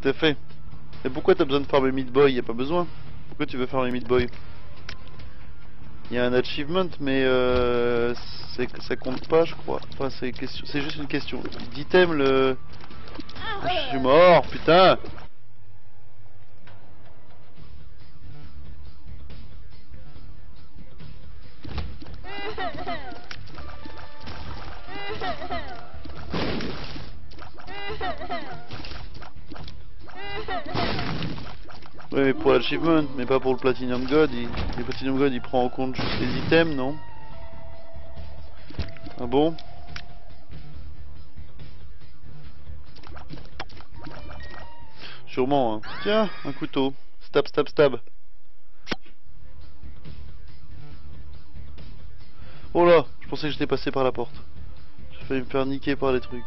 Tout à fait. Et pourquoi t'as besoin de farmer Meat Boy? Y a pas besoin. Pourquoi tu veux farmer Meat Boy? Il y a un achievement, mais euh, ça compte pas, je crois. Enfin, c'est question, juste une question. D'item le. Je suis mort, putain. Ouais, mais pour l'achievement, mais pas pour le Platinum God. Le Platinum God, il prend en compte juste les items, non? Ah bon? Sûrement, hein. Tiens, un couteau. Stab, stab, stab. Oh là, je pensais que j'étais passé par la porte. J'ai failli me faire niquer par les trucs.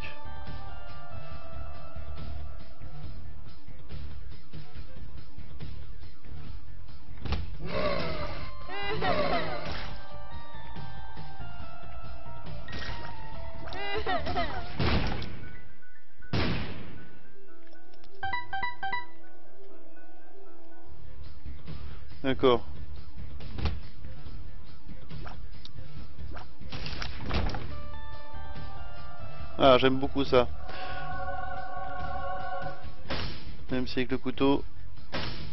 D'accord. Ah, j'aime beaucoup ça. Même si avec le couteau.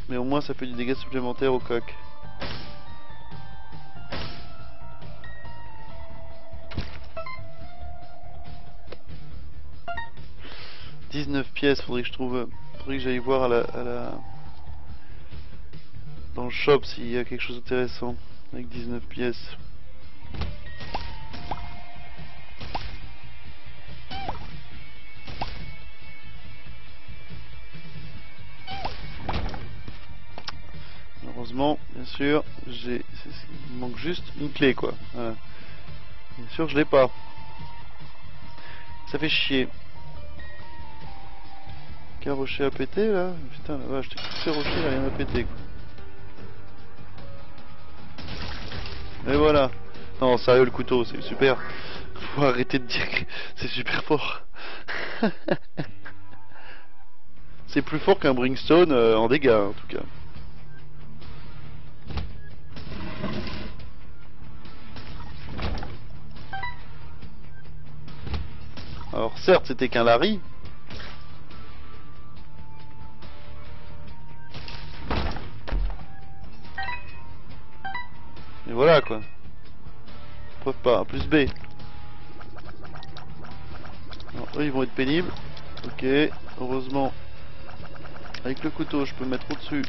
Mais au moins ça fait du dégât supplémentaire au coq. « 19 pièces, faudrait que je trouve... Faudrait que j'aille voir à la, à la... Dans le shop s'il y a quelque chose d'intéressant. Avec 19 pièces. Heureusement, bien sûr, j'ai... Il manque juste une clé quoi. Bien sûr je l'ai pas. Ça fait chier. Qu'un rocher à péter là Putain la vache, tous ces rochers, rien à péter. Et voilà. Non, sérieux, le couteau, c'est super. Faut arrêter de dire que c'est super fort. c'est plus fort qu'un Bringstone euh, en dégâts, en tout cas. Alors certes, c'était qu'un Larry. Et voilà quoi. Preuve pas, plus B. Eux ils vont être pénibles. Ok, heureusement. Avec le couteau je peux mettre au-dessus.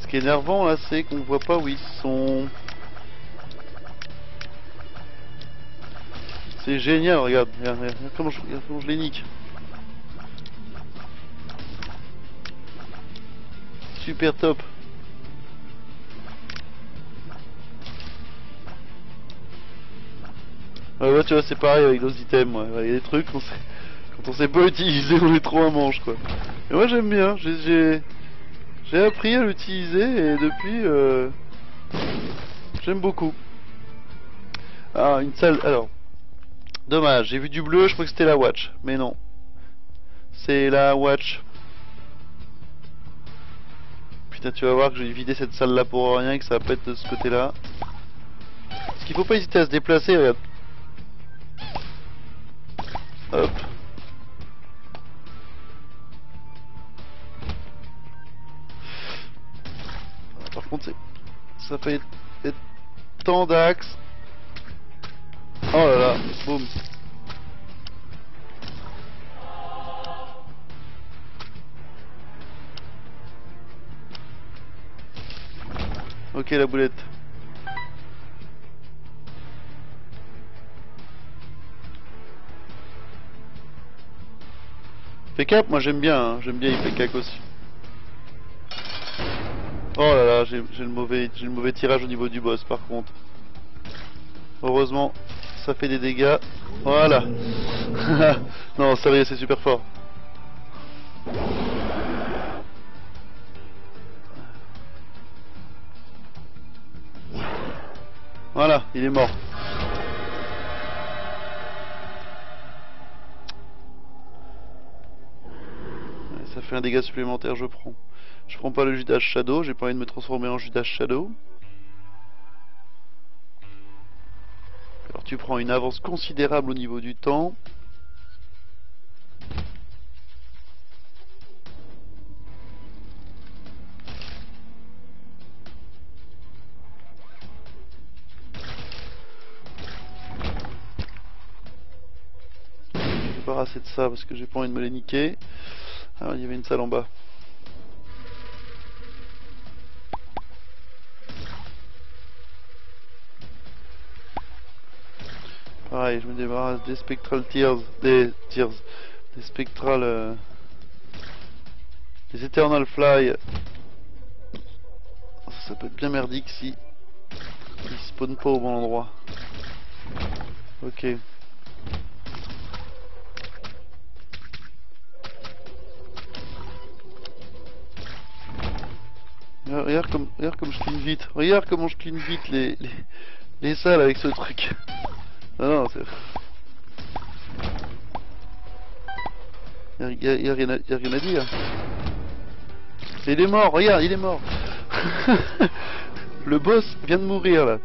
Ce qui est énervant là c'est qu'on voit pas où ils sont. Génial, regarde, comment je, regarde les nique. Super top. Ouais, tu vois, c'est pareil avec nos items. Il y a des trucs, on sait- quand on sait pas utiliser, on est trop un manche, quoi. Et moi, j'aime bien. J'ai- J'ai j'ai appris à l'utiliser et depuis, euh, j'aime beaucoup. Ah, une salle. Alors, Dommage, j'ai vu du bleu, je crois que c'était la Watch. Mais non. C'est la Watch. Putain, tu vas voir que j'ai vidé cette salle là pour rien et que ça va pas être de ce côté là. Parce qu'il faut pas hésiter à se déplacer, regarde. Hop. Par contre, ça peut être, être tant d'axes. Oh là là, boum. Ok la boulette. Cap, moi j'aime bien, hein. j'aime bien il fait cac aussi. Oh là là, j'ai le mauvais, j'ai le mauvais tirage au niveau du boss par contre. Heureusement, ça fait des dégâts. Voilà. non, sérieux, c'est super fort. Voilà, il est mort. Ça fait un dégât supplémentaire, je prends. Je prends pas le Judas Shadow, j'ai pas envie de me transformer en Judas Shadow. Tu prends une avance considérable au niveau du temps. assez de ça parce que j'ai pas envie de me les niquer. Alors il y avait une salle en bas. Je me débarrasse des spectral tears, des tears, des spectral, euh, des eternal fly. Ça, peut être bien merdique si ils spawnent pas au bon endroit. Ok. Regarde comme, regarde comme je clean vite. Regarde comment je clean vite les, les, les salles avec ce truc. Non, non, c'est... Y'a y a, rien à, rien à dire. Il est mort, regarde, il est mort. Le boss vient de mourir là.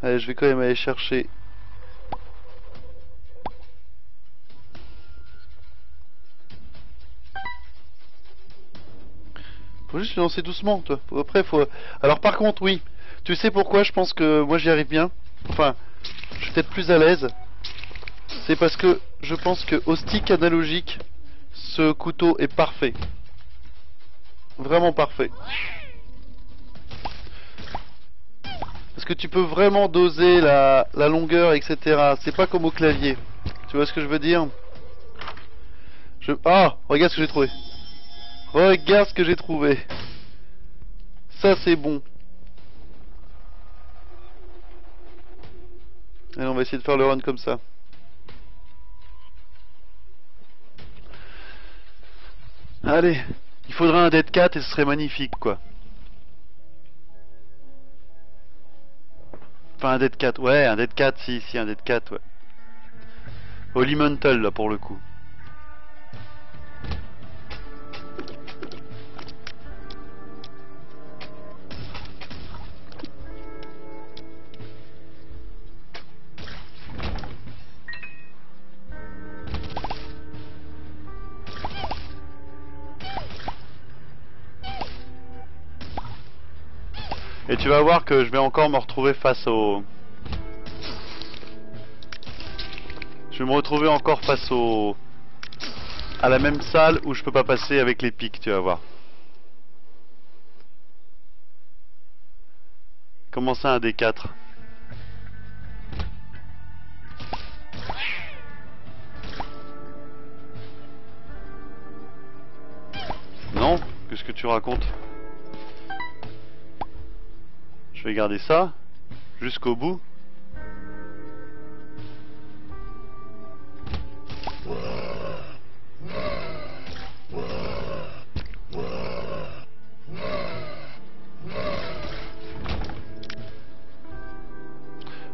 Allez, je vais quand même aller chercher Faut juste lancer doucement, toi. Après, faut. Alors, par contre, oui. Tu sais pourquoi je pense que moi j'y arrive bien? Enfin, je suis peut-être plus à l'aise. C'est parce que je pense que au stick analogique, ce couteau est parfait. Vraiment parfait. Parce que tu peux vraiment doser la, longueur, etc. C'est pas comme au clavier. Tu vois ce que je veux dire? Ah Regarde ce que j'ai trouvé. Regarde ce que j'ai trouvé. Ça c'est bon. Allez, on va essayer de faire le run comme ça. Allez, il faudrait un Dead 4 et ce serait magnifique quoi. Enfin un Dead 4, ouais, un Dead 4, si, si, un Dead 4, ouais. Holy Mantle là pour le coup. Tu vas voir que je vais encore me retrouver face au... Je vais me retrouver encore face au... À la même salle où je peux pas passer avec les pics, tu vas voir. Comment ça un D4 Non? Qu'est-ce que tu racontes? Vais garder ça jusqu'au bout.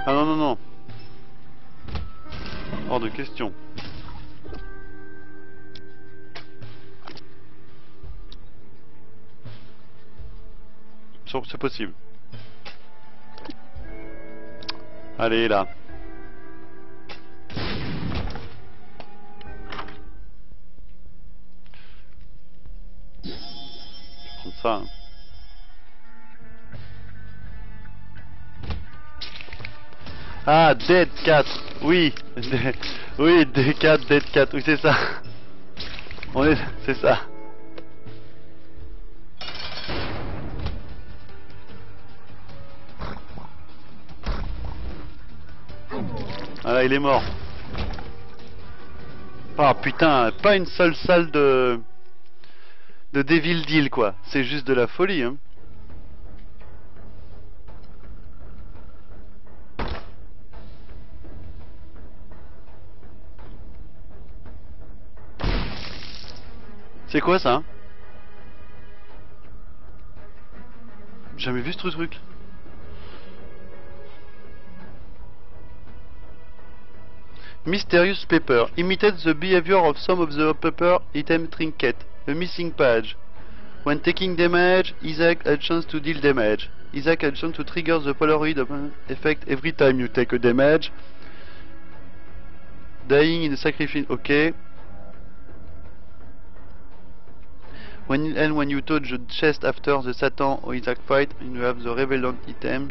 Ah non, non, non. Hors de question. C'est possible. Allez, là. Je ça. Hein. Ah, Dead 4. Oui. oui, Dead 4, Dead 4. Oui, c'est ça. On est... C'est ça. Il est mort. Ah putain, pas une seule salle de... De Devil Deal quoi. C'est juste de la folie hein. C'est quoi ça? Jamais vu ce truc. Mysterious paper. Imitated the behavior of some of the paper item trinket. A missing page. When taking damage, Isaac has chance to deal damage. Isaac has chance to trigger the Polaroid effect every time you take a damage. Dying in a sacrifice, okay. When and when you touch the chest after the Satan or Isaac fight, you have the Revelant item.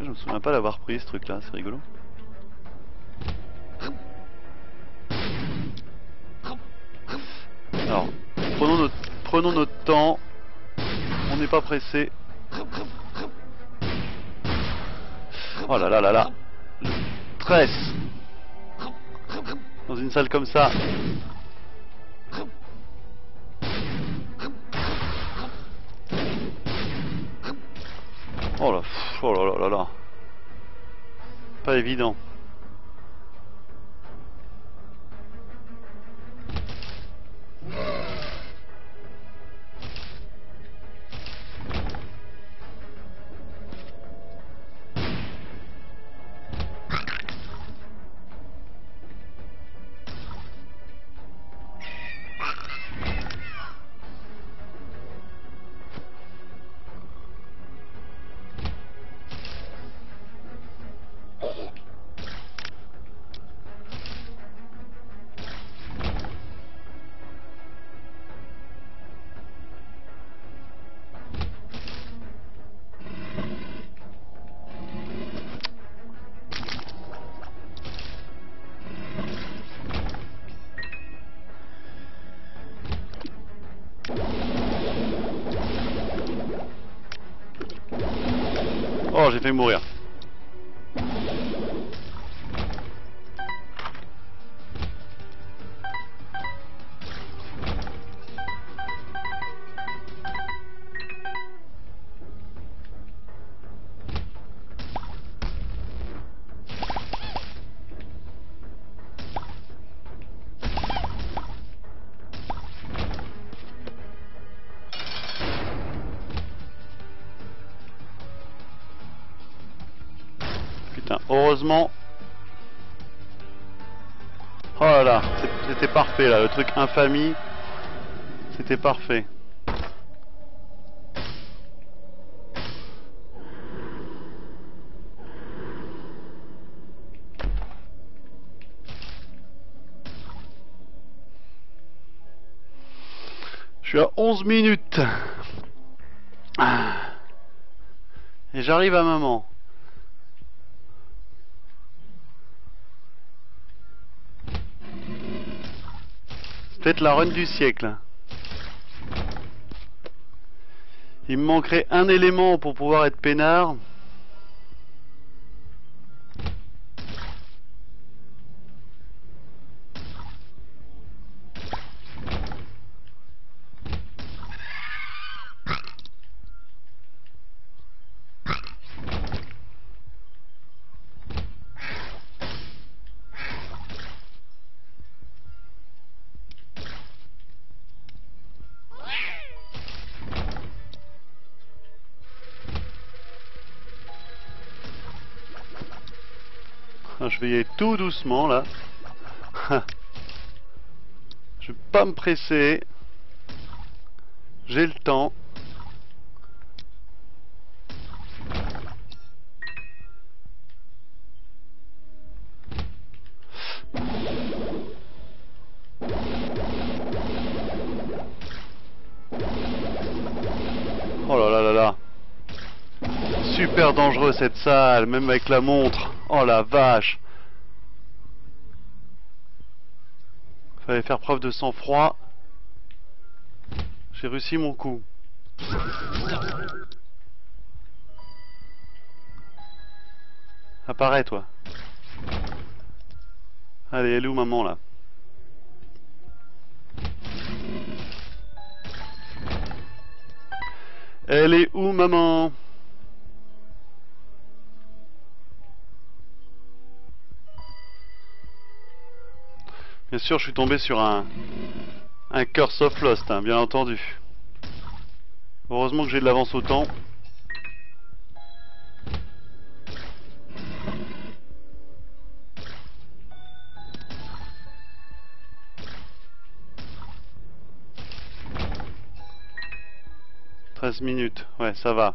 Je me souviens pas l'avoir pris ce truc là, c'est rigolo. Alors, prenons notre, temps. On n'est pas pressé. Oh là là là là. Le stress. Dans une salle comme ça. Oh là, oh là là là là. Pas évident. J'ai fait mourir. Putain, heureusement. Oh là là, c'était parfait là, le truc infamie. C'était parfait. Je suis à 11 minutes. Ah. Et j'arrive à maman. C'est peut-être la run du siècle. Il me manquerait un élément pour pouvoir être peinard. Je vais y aller tout doucement là. Je vais pas me presser. J'ai le temps. Oh là là là là. Super dangereux cette salle, même avec la montre. Oh la vache. Faire preuve de sang-froid. J'ai réussi mon coup. Apparais toi. Allez, elle est où maman là? Elle est où maman? Bien sûr, je suis tombé sur un, un Curse of Lost, hein, bien entendu. Heureusement que j'ai de l'avance au temps. minutes, ouais ça va.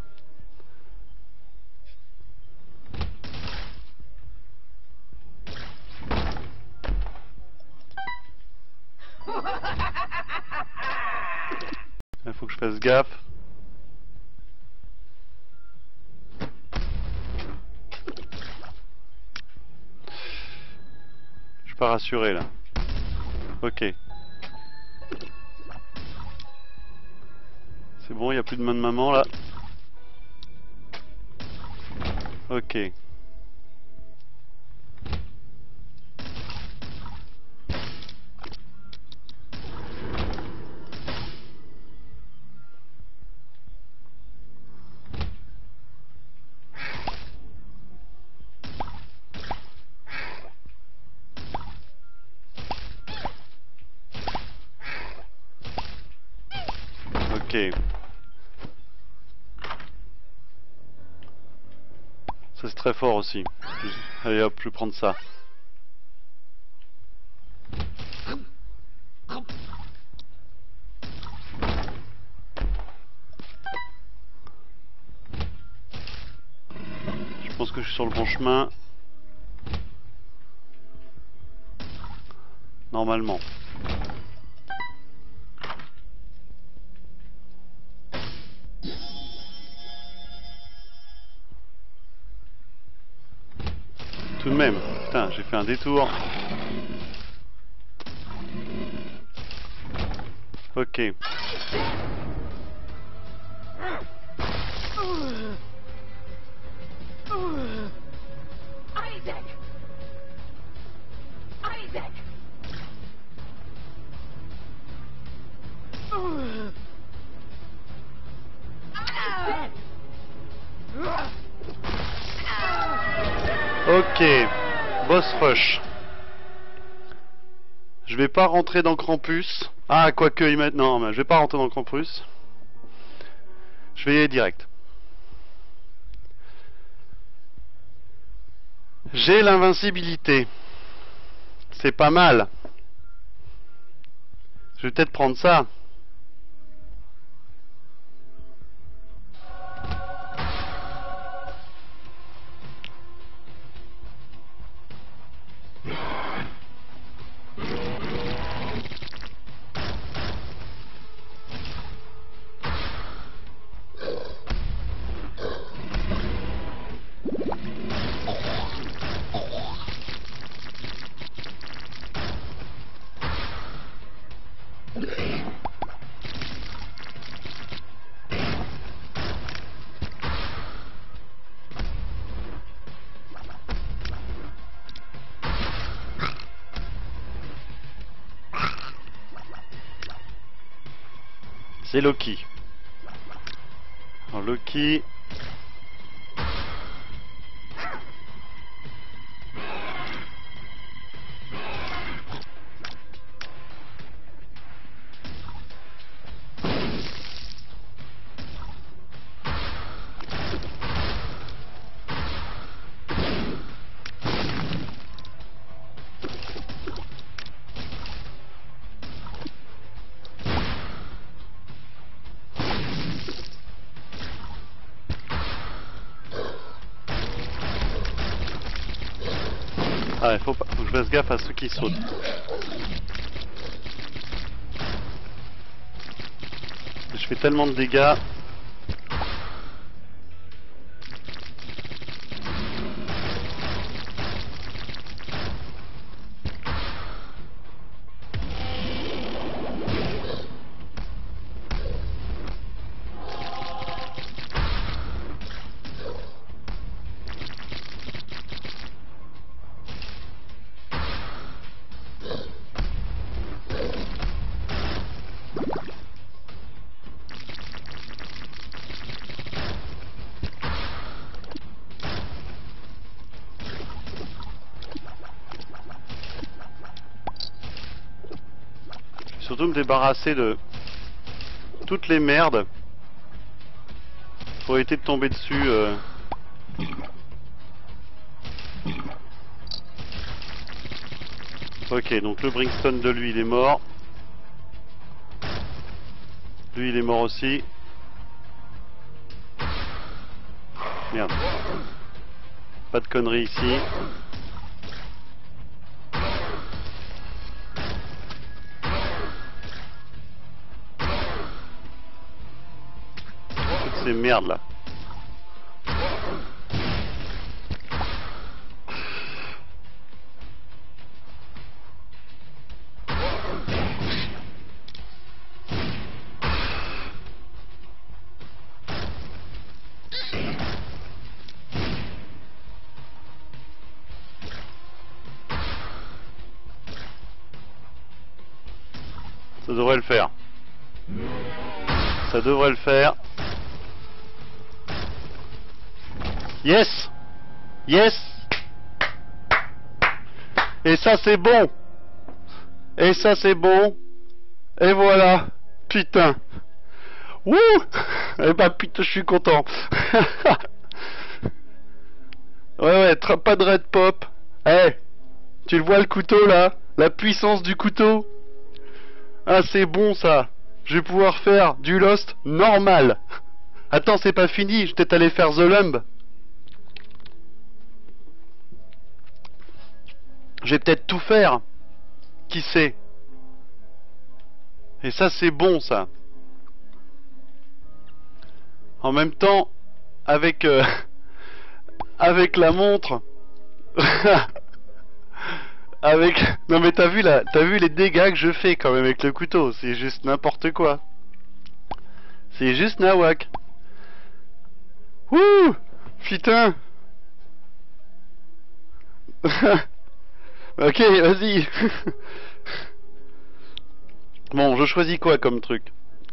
Je suis pas rassuré là. Ok. C'est bon, il n'y a plus de main de maman là. Ok. Très fort aussi. Allez hop, je vais prendre ça. Je pense que je suis sur le bon chemin. Normalement. Tout de même, putain, j'ai fait un détour. Ok. Ok, boss rush. Je vais pas rentrer dans Krampus. Ah, quoique, il mais je vais pas rentrer dans Krampus. Je vais y aller direct. J'ai l'invincibilité. C'est pas mal. Je vais peut-être prendre ça. C'est Loki. Alors Loki. Ah, il faut, pas- faut que je fasse gaffe à ceux qui sautent. Je fais tellement de dégâts. Débarrasser de toutes les merdes pour éviter de tomber dessus. euh. Ok, donc le Bringstone de lui il est mort. Lui il est mort aussi. Merde. Pas de conneries ici. Toutes Yes. Yes. Et ça c'est bon. Et ça c'est bon. Et voilà. Putain. Wouh. Eh bah putain je suis content. Ouais ouais, pas de red pop. Eh Tu le vois le couteau là? La puissance du couteau? Ah, c'est bon ça. Je vais pouvoir faire du Lost normal. Attends, c'est pas fini. Je t'ai allé faire The Lumb. Je vais peut-être tout faire. Qui sait? Et ça, c'est bon ça. En même temps, avec euh, avec la montre. Avec. Non mais t'as vu là, t'as vu les dégâts que je fais quand même avec le couteau, c'est juste n'importe quoi. C'est juste nawak. Wouh Putain Ok, vas-y Bon, je choisis quoi comme truc?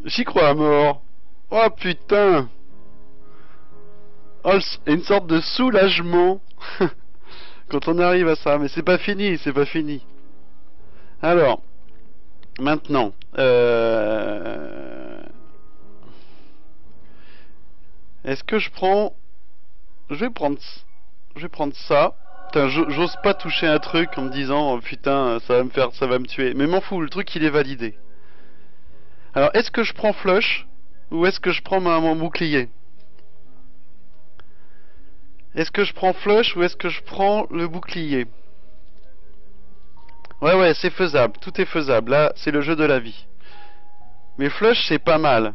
J'y crois à mort. Oh putain Oh, une sorte de soulagement quand on arrive à ça, mais c'est pas fini, c'est pas fini. Alors, maintenant, euh... est-ce que je prends, je vais je vais prendre ça. Putain, j'ose pas toucher un truc en me disant oh, putain, ça va me faire, ça va me tuer. Mais m'en fous, le truc il est validé. Alors, est-ce que je prends flush ou est-ce que je prends mon bouclier? Est-ce que je prends flush ou est-ce que je prends le bouclier? Ouais, ouais, c'est faisable. Tout est faisable. Là, c'est le jeu de la vie. Mais flush, c'est pas mal.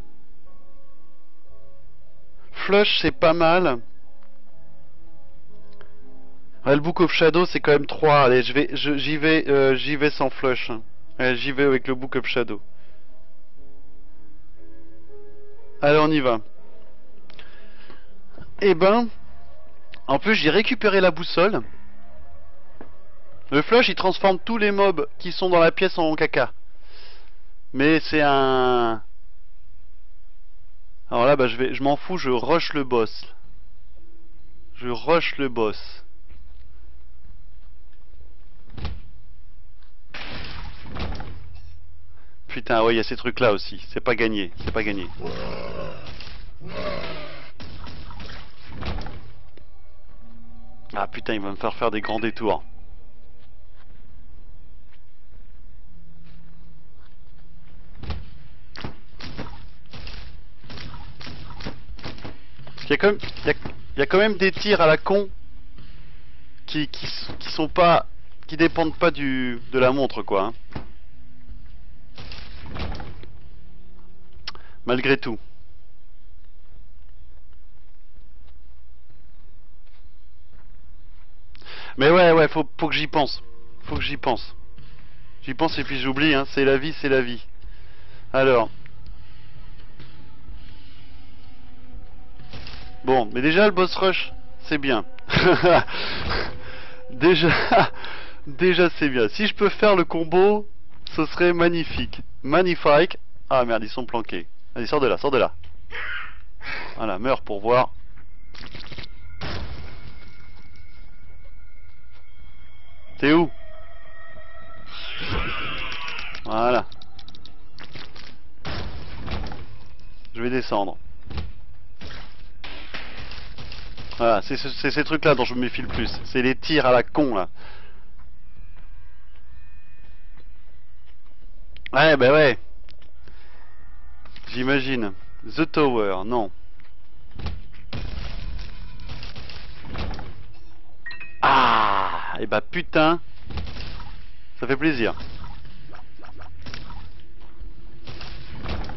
Flush, c'est pas mal. Le Book of Shadow, c'est quand même 3. Allez, je vais, j'y vais, euh, j'y vais sans flush. Allez, j'y vais avec le Book of Shadow. Allez, on y va. Eh ben, en plus, j'ai récupéré la boussole. Le flush, il transforme tous les mobs qui sont dans la pièce en caca. Mais c'est un... Alors là, bah, je je m'en fous, je rush le boss. Je rush le boss. Putain, ouais, il y a ces trucs là aussi. C'est pas gagné, c'est pas gagné. Ah putain, il va me faire faire des grands détours. Qu'il y a quand même, il y a, il y a quand même des tirs à la con qui, qui, qui sont pas, qui dépendent pas du, de la montre quoi. hein. Malgré tout. Mais ouais, ouais, faut, faut que j'y pense. Faut que j'y pense. J'y pense et puis j'oublie, hein. C'est la vie, c'est la vie. Alors. Bon, mais déjà le boss rush, c'est bien. déjà, déjà c'est bien. Si je peux faire le combo, ce serait magnifique. Magnifique. Ah merde, ils sont planqués. Allez, sors de là, sors de là. Voilà, meurs pour voir. T'es où? Voilà. Je vais descendre. Voilà, c'est ce- c'est ces trucs-là dont je me méfie le plus. C'est les tirs à la con, là. Ouais, bah ouais j'imagine. The Tower, non. Ah Et bah putain Ça fait plaisir.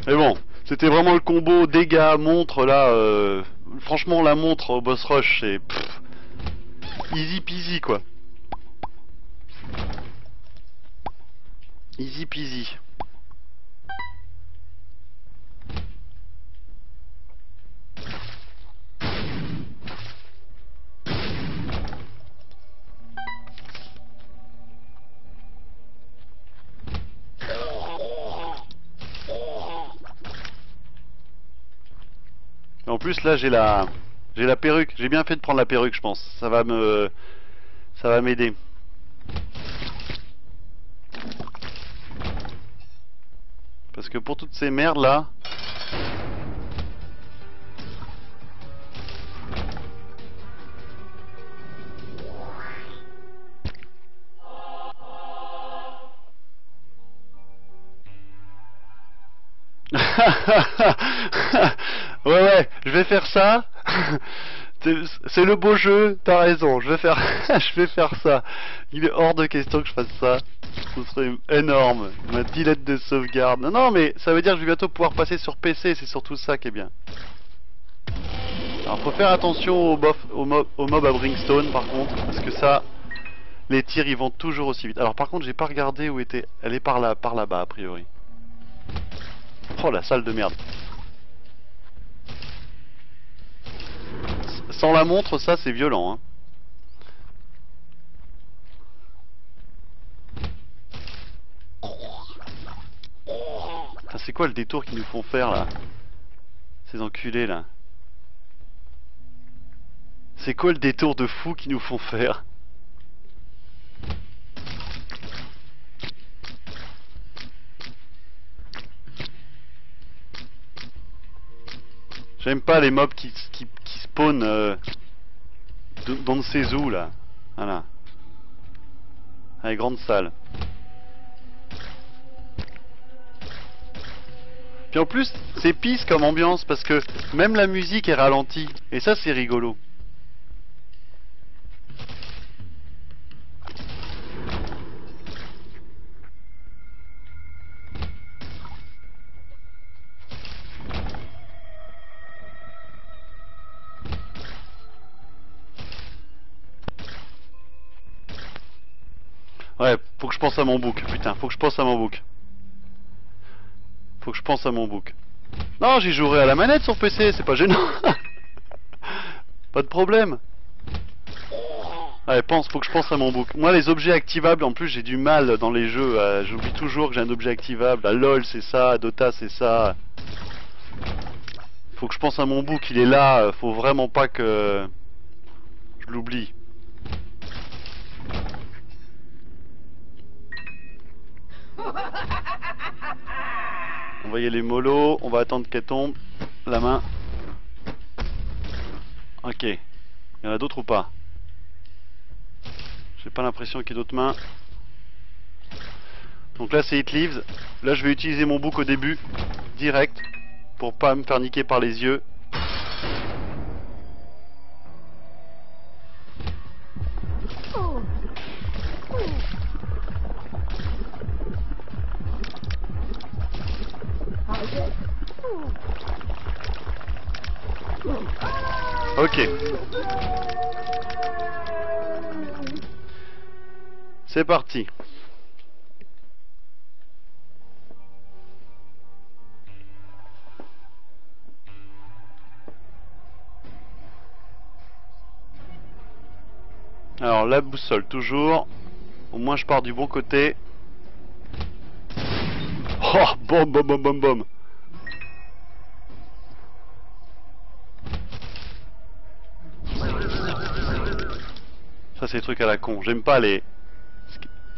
Mais bon, c'était vraiment le combo dégâts, montre là. Euh, franchement, la montre au boss rush, c'est. Easy peasy quoi. Easy peasy. En plus là j'ai la j'ai la perruque. J'ai bien fait de prendre la perruque je pense. Ça va me ça va m'aider. Parce que pour toutes ces merdes là. Ça. C'est- le beau jeu, t'as raison, je vais faire je vais faire ça. Il est hors de question que je fasse ça. Ce serait énorme. Ma 10 lettres de sauvegarde. Non, non, mais ça veut dire que je vais bientôt pouvoir passer sur PC, c'est surtout ça qui est bien. Alors faut faire attention aux, mob, aux mobs à Brimstone par contre, parce que ça, les tirs ils vont toujours aussi vite. Alors par contre j'ai pas regardé où était... Elle est par là, par là-bas a priori. Oh la salle de merde. Sans la montre ça c'est violent hein. C'est quoi le détour qu'ils nous font faire là? Ces enculés là. C'est quoi le détour de fou qu'ils nous font faire? J'aime pas les mobs qui, spawnent euh, dans sais où là. Voilà. Allez, grande salle. Puis en plus, c'est pisse comme ambiance parce que même la musique est ralentie. Et ça, c'est rigolo. Faut que je pense à mon book. Putain, faut que je pense à mon book. Faut que je pense à mon book. Non, j'y jouerai à la manette sur PC, c'est pas gênant. pas de problème. Ouais, pense, faut que je pense à mon book. Moi, les objets activables, en plus, j'ai du mal dans les jeux. J'oublie toujours que j'ai un objet activable. LoL, c'est ça. Dota, c'est ça. Faut que je pense à mon book. Il est là. Faut vraiment pas que je l'oublie. On va y aller mollo, on va attendre qu'elle tombe. La main. Ok. Il y en a d'autres ou pas? J'ai pas l'impression qu'il y ait d'autres mains. Donc là c'est Hit Leaves. Là je vais utiliser mon bouc au début. Direct. Pour pas me faire niquer par les yeux. Ok. C'est parti. Alors la boussole toujours. Au moins je pars du bon côté. Oh, bom bom bom bom. Ça c'est des trucs à la con. J'aime pas les.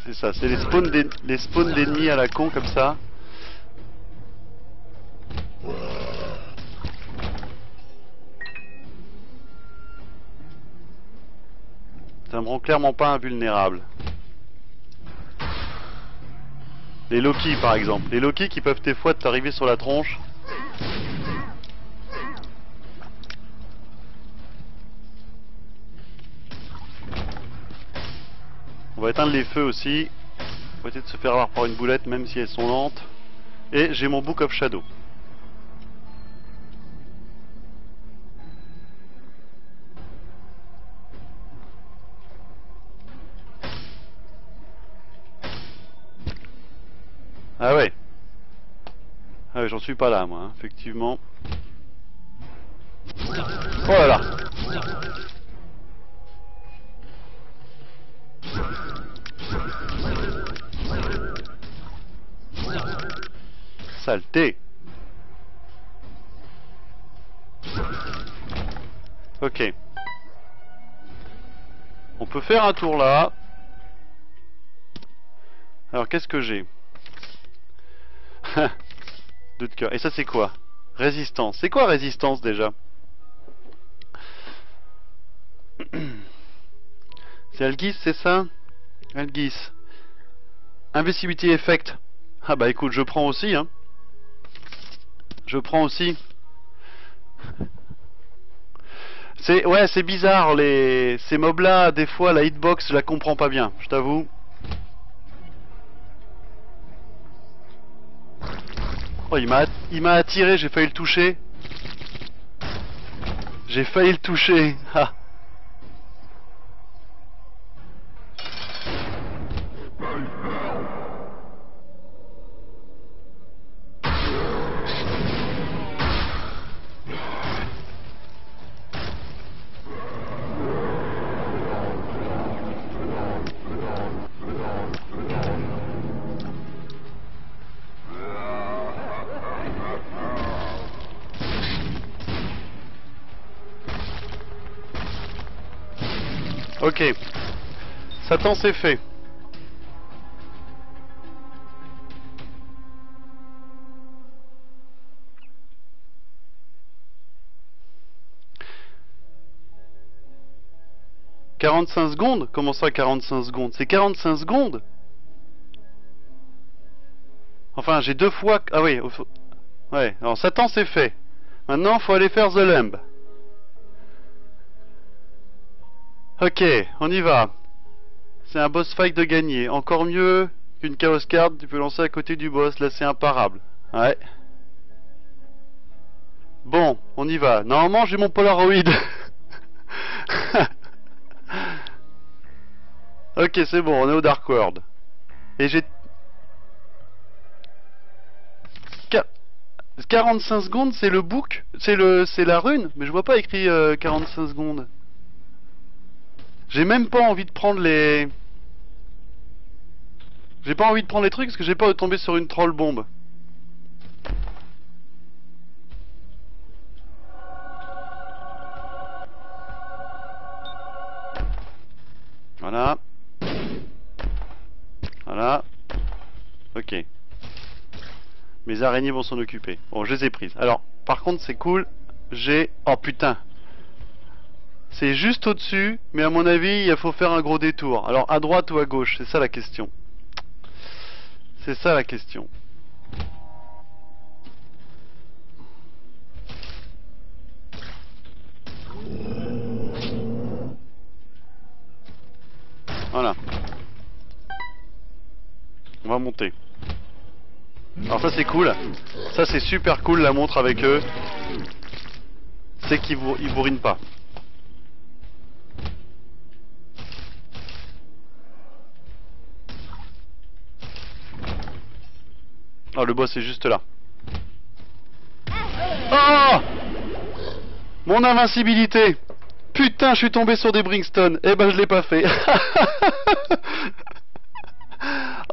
C'est ça, c'est les spawns d'en- les spawns d'ennemis à la con comme ça. Ça me rend clairement pas invulnérable. Les Loki par exemple. Les Loki qui peuvent des fois t'arriver sur la tronche. On va éteindre les feux aussi. Va essayer de se faire avoir par une boulette même si elles sont lentes. Et j'ai mon Book of Shadow. Ah ouais. Ah ouais, j'en suis pas là, moi, hein, effectivement. Oh là là Saleté Ok. On peut faire un tour là. Alors qu'est-ce que j'ai Deux de cœur. Et ça c'est quoi? Résistance. C'est quoi résistance déjà? C'est Algis, c'est ça? Algis. Invisibility Effect. Ah bah écoute, je prends aussi, hein. Je prends aussi. C'est ouais, c'est bizarre les ces mobs là, des fois la hitbox, je la comprends pas bien, je t'avoue. Oh, il m'a il m'a attiré, j'ai failli le toucher. J'ai failli le toucher. Ok. Satan c'est fait. « 45 secondes? Comment ça 45 secondes? C'est 45 secondes? Enfin, j'ai deux fois... Ah oui, ouais, alors Satan c'est fait. Maintenant, faut aller faire The Lamb. Ok, on y va. C'est un boss fight de gagner. Encore mieux qu'une Chaos Card, tu peux lancer à côté du boss. Là, c'est imparable. Ouais. Bon, on y va. Normalement, j'ai mon Polaroid. ok, c'est bon, on est au Dark World. Et j'ai... 45 secondes, c'est le book C'est la rune Mais je vois pas écrit 45 euh, secondes. J'ai même pas envie de prendre les... J'ai pas envie de prendre les trucs parce que j'ai pas de tomber sur une troll bombe. Voilà. Voilà. Ok. Mes araignées vont s'en occuper. Bon, je les ai prises. Alors, par contre, c'est cool. J'ai... Oh putain c'est juste au-dessus, mais à mon avis, il faut faire un gros détour. Alors, à droite ou à gauche C'est ça la question. C'est ça la question. Voilà. On va monter. Alors ça c'est cool. Ça c'est super cool la montre avec eux. C'est qu'ils vous, ils bourrinent pas. Oh, le boss est juste là. Oh Mon invincibilité Putain, je suis tombé sur des Bringstone. Eh ben, je l'ai pas fait.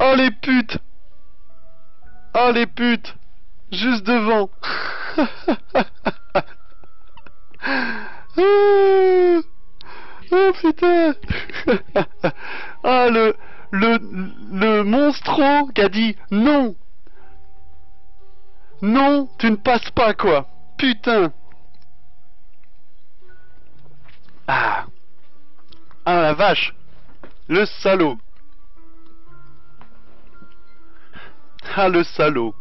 oh, les putes Oh, les putes Juste devant Oh, putain Ah, le... Le... Le monstro qui a dit tu ne passes pas, quoi. Putain. Ah. Ah, la vache. Le salaud. Ah, le salaud.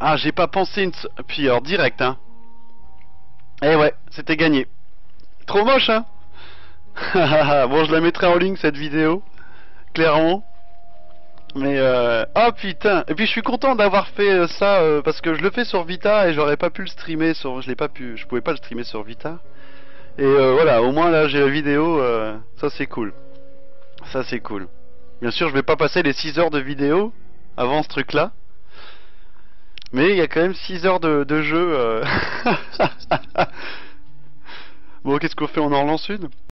Ah, j'ai pas pensé une... Puis alors, direct, hein. Eh ouais, c'était gagné. Trop moche, hein bon, je la mettrai en ligne cette vidéo, clairement. Mais euh... oh putain Et puis je suis content d'avoir fait euh, ça euh, parce que je le fais sur Vita et j'aurais pas pu le streamer sur je l'ai pas pu je pouvais pas le streamer sur Vita. Et euh, voilà, au moins là j'ai la vidéo ça c'est cool. Ça c'est cool. Bien sûr, je vais pas passer les 6 heures de vidéo avant ce truc là. Mais il y a quand même 6 heures de, jeu. bon, qu'est-ce qu'on fait? En relance une